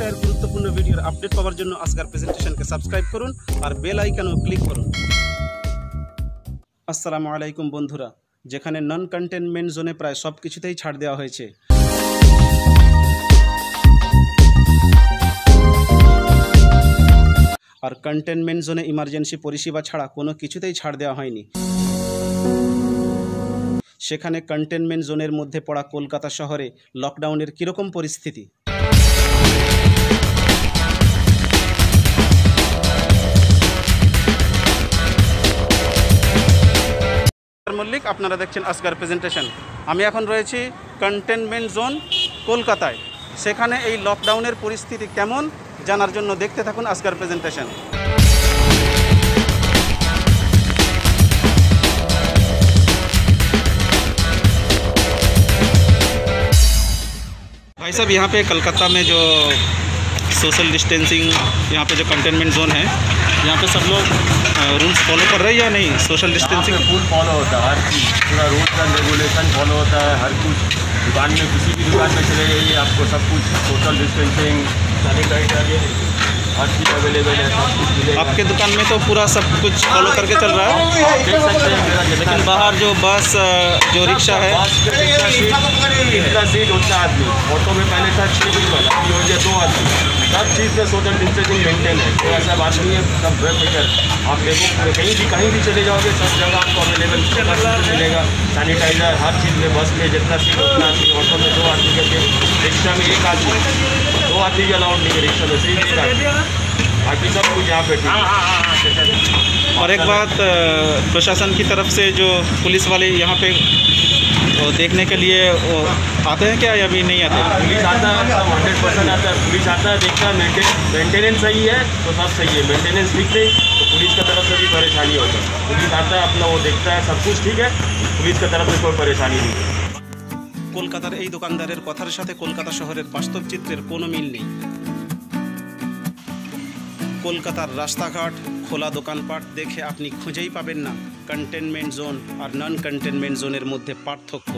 বিষয়ের গুরুত্বপূর্ণ ভিডিওর আপডেট পাওয়ার জন্য আজকের প্রেজেন্টেশনকে সাবস্ক্রাইব করুন আর বেল আইকনও ক্লিক করুন। আসসালামু আলাইকুম বন্ধুরা, যেখানে নন কন্টেনমেন্ট জোনে প্রায় সব কিছুতেই ছাড় দেওয়া হয়েছে। আর কন্টেনমেন্ট জোনে ইমার্জেন্সি পরিষেবা ছাড়া কোনো কিছুতেই ছাড় দেওয়া হয়নি। সেখানে কন্টেনমেন্ট জোনের মধ্যে পড়া কলকাতা শহরে লকডাউনের কীরকম পরিস্থিতি? মল্লিক আপনারা দেখছেন আসগার প্রেজেন্টেশন আমি এখন রয়েছি কন্টেনমেন্ট জোন কলকাতায় সেখানে এই লকডাউনের পরিস্থিতি কেমন জানার জন্য দেখতে থাকুন আসগার প্রেজেন্টেশন भाई साहब यहाँ पे कलकत्ता में जो सोशल डिस्टेंसिंग यहाँ पे जो कंटेनमेंट जोन है यहाँ पे सब लोग रूल्स फॉलो कर रहे हैं या नहीं? सोशल डिस्टेंसिंग फुल फॉलो होता है हर चीज़। पूरा रूल्स एंड रेगुलेशन फॉलो होता है हर कुछ। दुकान में किसी भी दुकान में चले जाइए आपको सब कुछ सोशल डिस्टेंसिंग सैनिटाइजर हर चीज़ अवेलेबल है सब कुछ मिलेगा। आपके दुकान में तो पूरा सब कुछ फॉलो करके चल रहा है? देख सकते हैं लेकिन बाहर जो बस जो रिक्शा है बस जितना सीट उतना आदमी। ऑटो में पहले था छः पीपल अभी हो गया दो आदमी। सब चीज़ में सोशल डिस्टेंसिंग मेंटेन है। तो ऐसा बात नहीं है सब बेफिक्र आप देखो कहीं भी कहीं भी चले जाओगे सब जगह आपको अवेलेबल मिलेगा। सैनिटाइजर हर चीज़ में बस में जितना सीट उतना आदमी ऑटो में दो आदमी करके रिक्शा में एक आदमी। दो आदमी भी अलाउड नहीं है रिक्शा में सिर्फ़ एक आदमी। बाकी सब कुछ यहाँ पे और एक बात प्रशासन की तरफ़ से जो पुलिस वाले यहाँ पे वो देखने के लिए वो आते हैं क्या या अभी नहीं आते पुलिस आता है सब हंड्रेड परसेंट आता है पुलिस आता है देखता है मेंटेन मेंटेनेंस सही है तो सब सही है मेंटेनेंस ठीक नहीं तो पुलिस की तरफ से भी परेशानी होता है पुलिस आता है अपना वो देखता है सब कुछ ठीक है पुलिस की तरफ से कोई परेशानी नहीं है কলকাতার এই দোকানদারের কথার সাথে কলকাতা শহরের বাস্তব চিত্রের কোনো মিল নেই কলকাতার রাস্তাঘাট, খোলা দোকানপাট দেখে আপনি খুঁজেই পাবেন না। কন্টেনমেন্ট জোন আর নন কন্টেনমেন্ট জোনের মধ্যে পার্থক্য।